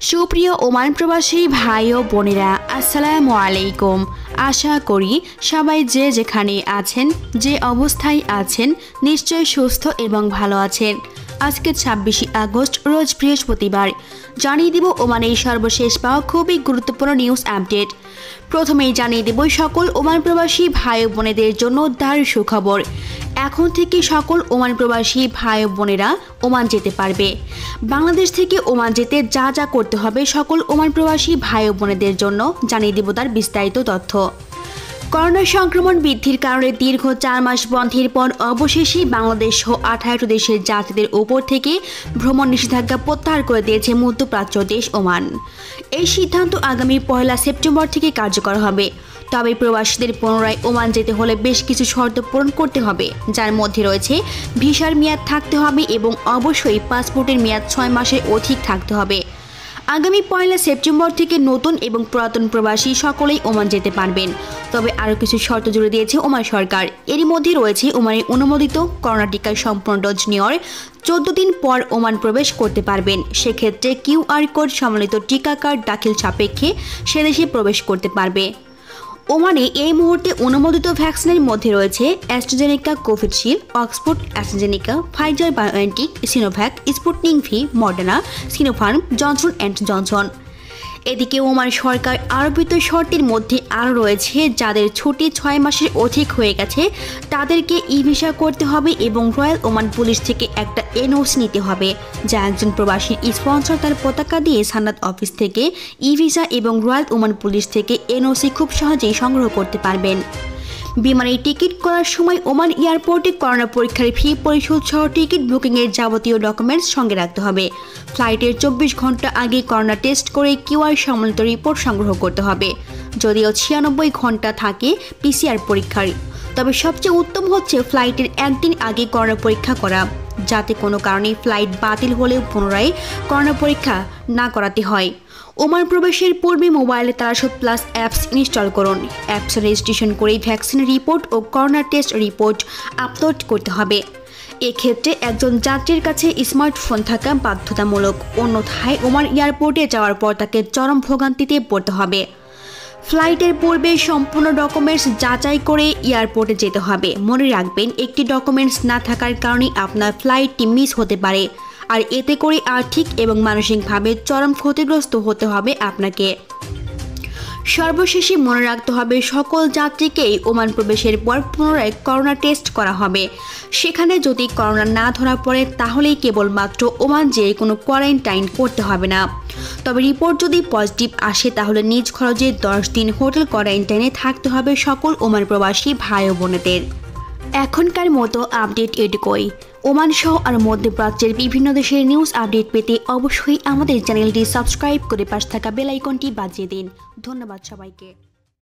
সুপ্রিয় ওমান প্রবাসী ভাই ও বোনেরা, আসসালামু আলাইকুম। আশা করি সবাই যে যেখানে আছেন, যে অবস্থায় আছেন, নিশ্চয় সুস্থ এবং ভালো আছেন। আজকে ছাব্বিশে আগস্ট, রোজ বৃহস্পতিবার। জানিয়ে দিব ওমানের সর্বশেষ পাওয়া খুবই গুরুত্বপূর্ণ নিউজ আপডেট প্রথমেই জানিয়ে দেব সকল ওমান প্রবাসী ভাই বোনেদের জন্য দারুণ সুখবর। এখন থেকে সকল ওমান প্রবাসী ভাই বোনেরা ওমান যেতে পারবে। বাংলাদেশ থেকে ওমান যেতে যা যা করতে হবে সকল ওমান প্রবাসী ভাই বোনেদের জন্য জানিয়ে দেব তার বিস্তারিত তথ্য। করোনা সংক্রমণ বৃদ্ধির কারণে দীর্ঘ চার মাস বন্ধের পর অবশেষে বাংলাদেশ সহ আঠারোটি দেশের যাত্রীদের উপর থেকে ভ্রমণ নিষেধাজ্ঞা প্রত্যাহার করে দিয়েছে মধ্যপ্রাচ্য দেশ ওমান। এই সিদ্ধান্ত আগামী পয়লা সেপ্টেম্বর থেকে কার্যকর হবে। তবে প্রবাসীদের পুনরায় ওমান যেতে হলে বেশ কিছু শর্ত পূরণ করতে হবে, যার মধ্যে রয়েছে ভিসার মেয়াদ থাকতে হবে এবং অবশ্যই পাসপোর্টের মেয়াদ ছয় মাসের অধিক থাকতে হবে। আগামী পয়লা সেপ্টেম্বর থেকে নতুন এবং পুরাতন প্রবাসী সকলেই ওমান যেতে পারবেন। তবে আরও কিছু শর্ত জুড়ে দিয়েছে ওমান সরকার। এরই মধ্যে রয়েছে ওমানের অনুমোদিত করোনা টিকার সম্পূর্ণ ডোজ নেওয়ার চোদ্দ দিন পর ওমান প্রবেশ করতে পারবেন। সেক্ষেত্রে কিউআর কোড সম্মিলিত টিকা কার্ড দাখিল সাপেক্ষে সেদেশে প্রবেশ করতে পারবে। ওমানে এই মুহূর্তে অনুমোদিত ভ্যাকসিনের মধ্যে রয়েছে AstraZeneca Covishield Oxford, AstraZeneca, Pfizer BioNTech, Sinovac Sputnik V Moderna Sinopharm Johnson and Johnson এদিকে ওমান সরকার আরোপিত শর্তের মধ্যে আরও রয়েছে, যাদের ছুটি ছয় মাসের অধিক হয়ে গেছে, তাদেরকে ই ভিসা করতে হবে এবং রয়্যাল ওমান পুলিশ থেকে একটা এনওসি নিতে হবে, যা একজন প্রবাসী স্পন্সর তার পতাকা দিয়ে সান্নাত অফিস থেকে ই ভিসা এবং রয়্যাল ওমান পুলিশ থেকে এনওসি খুব সহজেই সংগ্রহ করতে পারবেন। বিমানে টিকিট করার সময় ওমান এয়ারপোর্টে করোনা পরীক্ষার ফি, পরিশোধ সহ টিকিট বুকিংয়ের যাবতীয় ডকুমেন্টস সঙ্গে রাখতে হবে। ফ্লাইটের চব্বিশ ঘণ্টা আগে করোনা টেস্ট করে কিউআর সম্মিলিত রিপোর্ট সংগ্রহ করতে হবে। যদিও ছিয়ানব্বই ঘণ্টা থাকে পিসিআর পরীক্ষার। তবে সবচেয়ে উত্তম হচ্ছে ফ্লাইটের একদিন আগে করোনা পরীক্ষা করা। যাতে কোনো কারণে ফ্লাইট বাতিল হলেও পুনরায় করোনা পরীক্ষা না করাতে হয়। ওমান প্রবেশের পূর্বে মোবাইলে তারাশত প্লাস অ্যাপস ইনস্টল করুন। অ্যাপস রেজিস্ট্রেশন করেই ভ্যাকসিন রিপোর্ট ও করোনা টেস্ট রিপোর্ট আপলোড করতে হবে। এক্ষেত্রে একজন যাত্রীর কাছে স্মার্টফোন থাকা বাধ্যতামূলক। অন্যথায় ওমান এয়ারপোর্টে যাওয়ার পর তাকে চরম ভোগান্তিতে পড়তে হবে। ফ্লাইটের পূর্বে সম্পূর্ণ ডকুমেন্টস যাচাই করে এয়ারপোর্টে যেতে হবে। মনে রাখবেন, একটি ডকুমেন্টস না থাকার কারণে আপনার ফ্লাইটটি মিস হতে পারে। আর এতে করে আর্থিক এবং মানসিকভাবে চরম ক্ষতিগ্রস্ত হতে হবে আপনাকে। সর্বশেষে মনে রাখতে হবে, সকল যাত্রীকেই ওমান প্রবেশের পর পুনরায় করোনা টেস্ট করা হবে। সেখানে যদি করোনা না ধরা পড়ে, তাহলেই কেবলমাত্র ওমান যেয়ে কোনো কোয়ারেন্টাইন করতে হবে না। তবে রিপোর্ট যদি পজিটিভ আসে, তাহলে নিজ খরচে দশ দিন হোটেল কোয়ারেন্টাইনে থাকতে হবে সকল ওমান প্রবাসী ভাই ও বোনেদের। এখনকার মতো আপডেট এটুকুই। ওমান সহ আর মধ্যপ্রাচ্যের বিভিন্ন দেশের নিউজ আপডেট পেতে অবশ্যই আমাদের চ্যানেলটি সাবস্ক্রাইব করে পাশ থাকা বেলাইকনটি বাজিয়ে দিন। ধন্যবাদ সবাইকে।